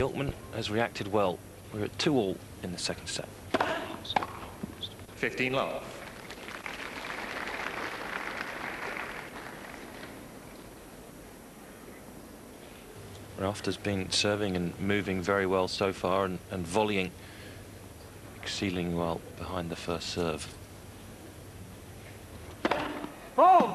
Bjorkman has reacted well. We're at 2 all in the second set. 15 love. Rafter's been serving and moving very well so far and, and volleying exceedingly well behind the first serve. Oh!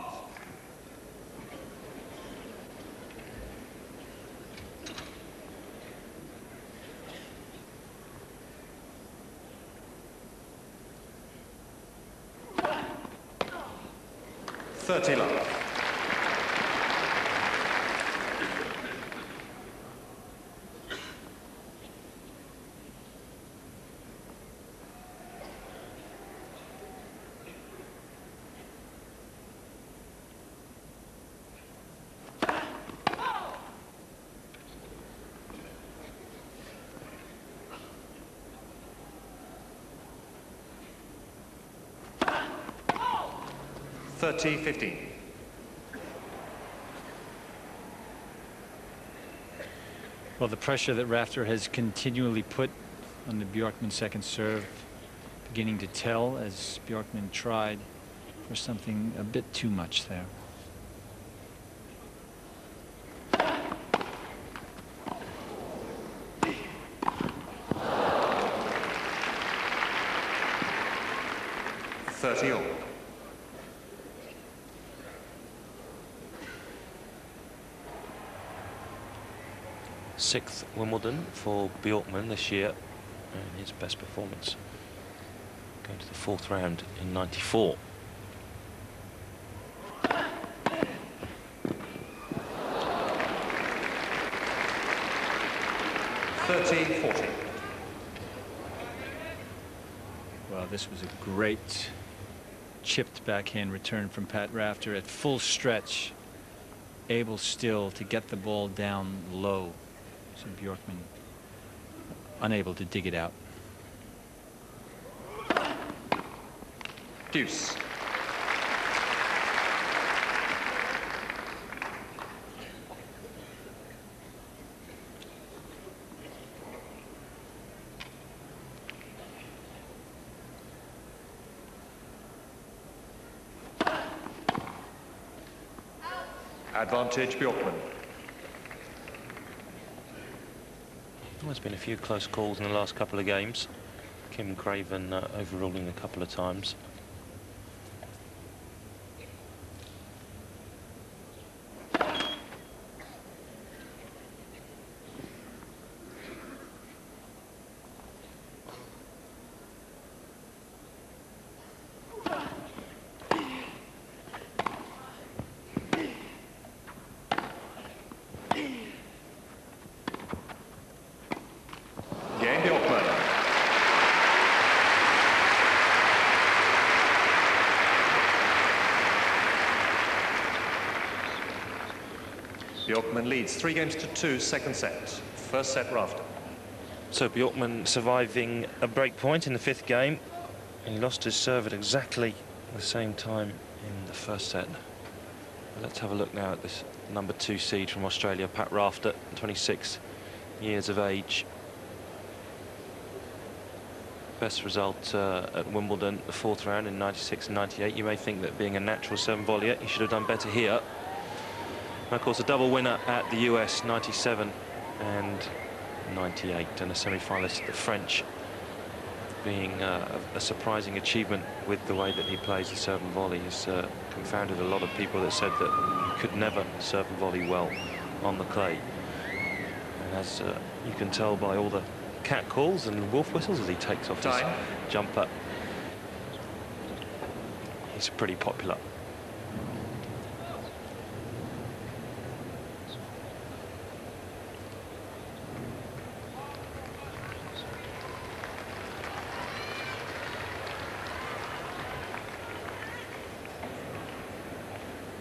30. 30 15. Well, the pressure that Rafter has continually put on the Bjorkman second serve beginning to tell as Bjorkman tried for something a bit too much there. Thirty all. Sixth Wimbledon for Bjorkman this year and his best performance going to the fourth round in 94. Thirty forty. Well, this was a great chipped backhand return from Pat Rafter at full stretch, able still to get the ball down low. So Bjorkman unable to dig it out. Deuce. Advantage Bjorkman. There's been a few close calls in the last couple of games. Kim Craven uh, overruling a couple of times. Game Bjorkman. Bjorkman leads three games to two, second set. First set Rafter. So Bjorkman surviving a break point in the fifth game. He lost his serve at exactly the same time in the first set. Let's have a look now at this number two seed from Australia, Pat Rafter, 26 years of age. Best result uh, at Wimbledon, the fourth round in 96 and 98. You may think that being a natural seven volleyer, he should have done better here. And of course, a double winner at the US 97 and 98, and a semi-finalist at the French, being uh, a, a surprising achievement with the way that he plays the serve and volley. He's uh, confounded a lot of people that said that he could never serve and volley well on the clay. And as uh, you can tell by all the cat calls and wolf whistles as he takes off Time. his jumper, he's pretty popular.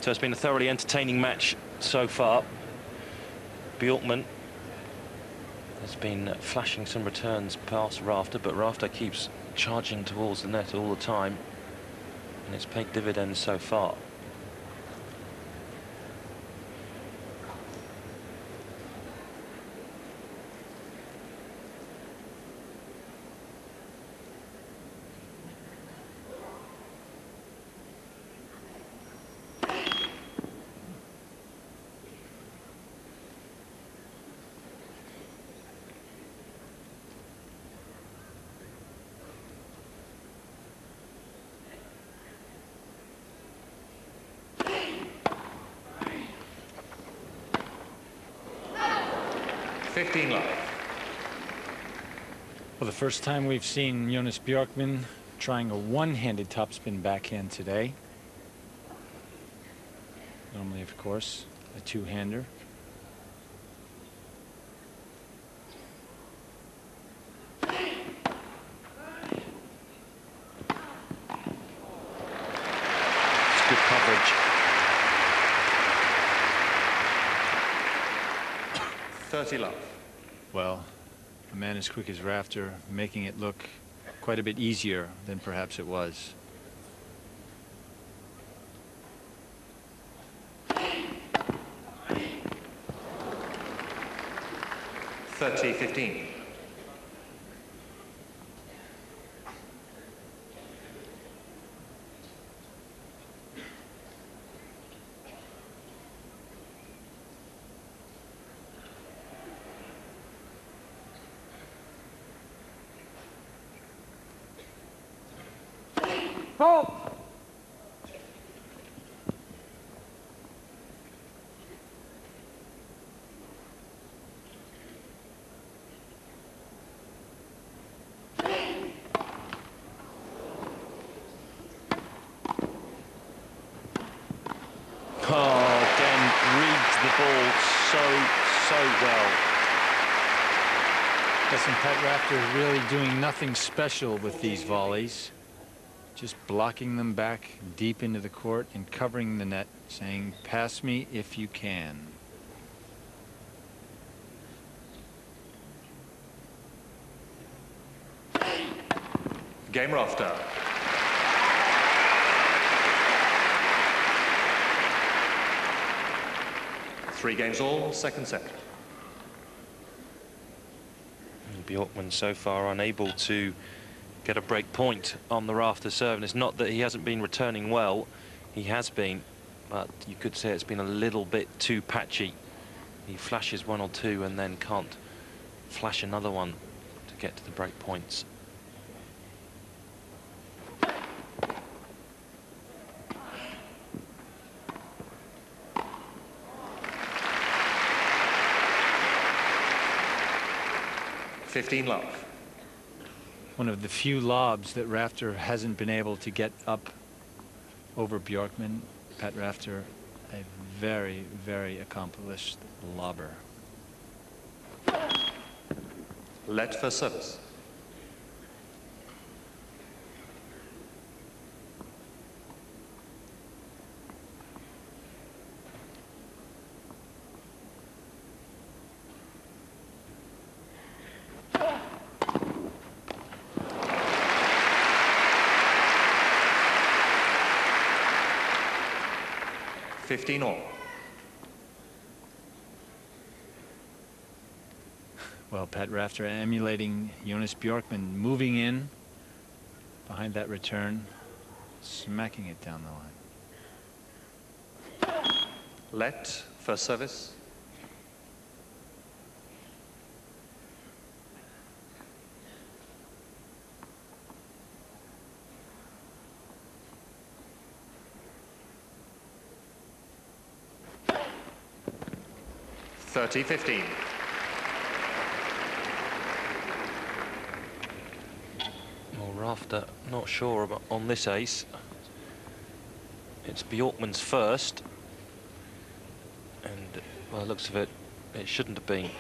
So it's been a thoroughly entertaining match so far. Bjorkman has been flashing some returns past Rafter, but Rafter keeps charging towards the net all the time, and it's paid dividends so far. 15 love. Well, the first time we've seen Jonas Bjorkman trying a one-handed topspin backhand today. Normally, of course, a two-hander. Good coverage. Thirty love. Well, a man as quick as Rafter making it look quite a bit easier than perhaps it was. Thirty fifteen. So, so well. Listen, Pat Rafter is really doing nothing special with these volleys. Just blocking them back deep into the court and covering the net, saying, pass me if you can. Game rafter. Three games all, second set. Bjorkman so far unable to get a break point on the rafter serve. And it's not that he hasn't been returning well. He has been, but you could say it's been a little bit too patchy. He flashes one or two and then can't flash another one to get to the break points. Fifteen love. One of the few lobs that Rafter hasn't been able to get up over Bjorkman. Pat Rafter, a very, very accomplished lobber. Let for service. Fifteen all. Well, Pat Rafter emulating Jonas Bjorkman, moving in behind that return, smacking it down the line. Let first service. Thirty fifteen. Well, Rafter, not sure about on this ace. It's Bjorkman's first. And by the looks of it, it shouldn't have been.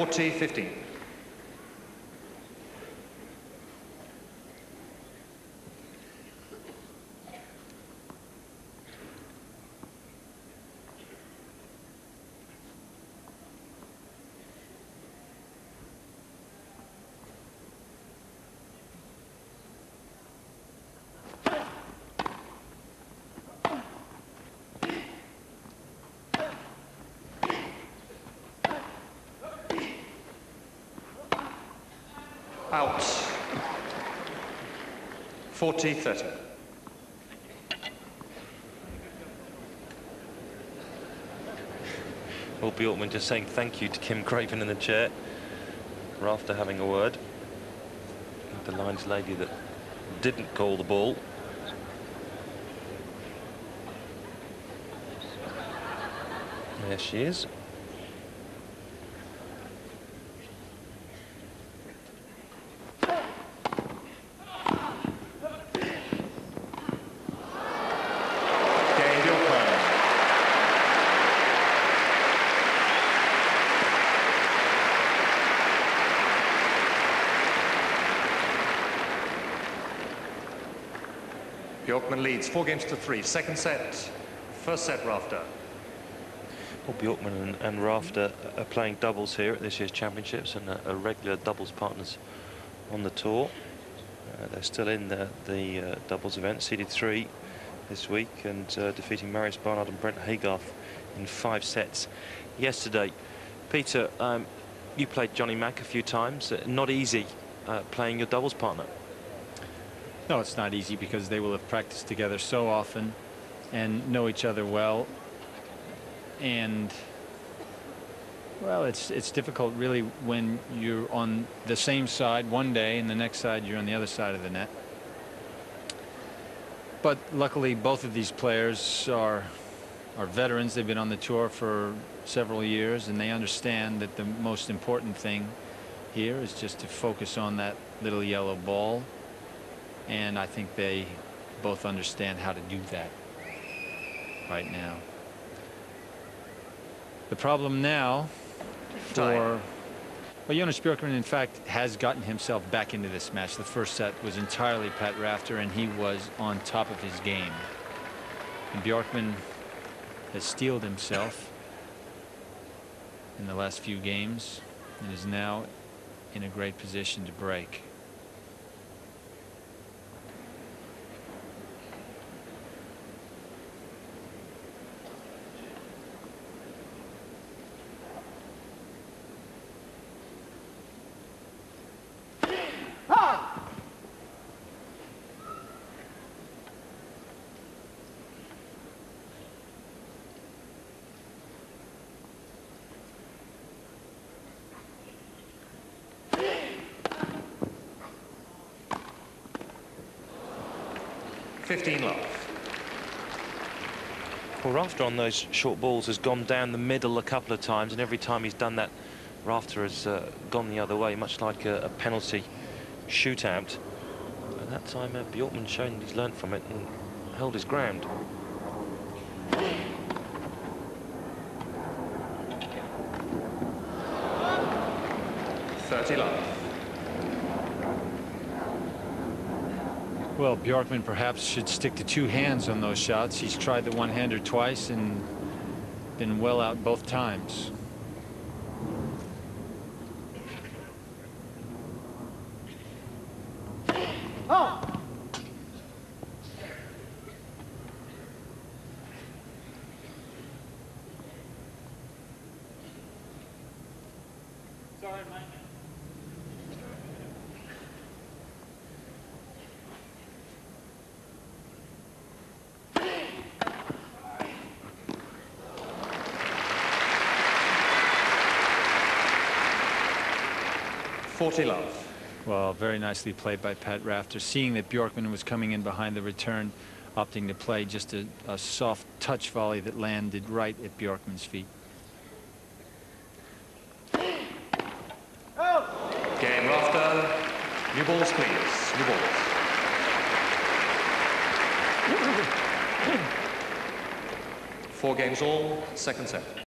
Forty fifteen. Out. 40-30. Will Bjorkman just saying thank you to Kim Craven in the chair. After having a word. The lines lady that didn't call the ball. There she is. Game Bjorkman. Bjorkman leads four games to three. Second set. First set, Rafter. Well, Bjorkman and, and Rafter are playing doubles here at this year's championships and are, are regular doubles partners on the tour. Uh, they're still in the, the uh, doubles event, seeded three this week, and uh, defeating Marius Barnard and Brent Haygarth in five sets yesterday. Peter, um, you played Johnny Mac a few times. Uh, not easy uh, playing your doubles partner. No, it's not easy because they will have practiced together so often and know each other well. And well, it's it's difficult really when you're on the same side one day and the next side you're on the other side of the net. But luckily, both of these players are are veterans. They've been on the tour for several years, and they understand that the most important thing here is just to focus on that little yellow ball and I think they both understand how to do that right now. The problem now for well, Jonas Bjorkman, in fact, has gotten himself back into this match. The first set was entirely Pat Rafter, and he was on top of his game. And Bjorkman has steeled himself in the last few games and is now in a great position to break. Fifteen love. Well, Rafter on those short balls has gone down the middle a couple of times, and every time he's done that, Rafter has uh, gone the other way, much like a, a penalty shootout. At that time, uh, Bjorkman shown he's learned from it and held his ground. Thirty love. Well, Bjorkman perhaps should stick to two hands on those shots. He's tried the one-hander twice and been well out both times. Forty love. Well, very nicely played by Pat Rafter. Seeing that Bjorkman was coming in behind the return, opting to play just a, a soft touch volley that landed right at Bjorkman's feet. Game Rafter. New balls, please. New balls. Four games all. Second set.